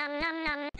Nom nom nom.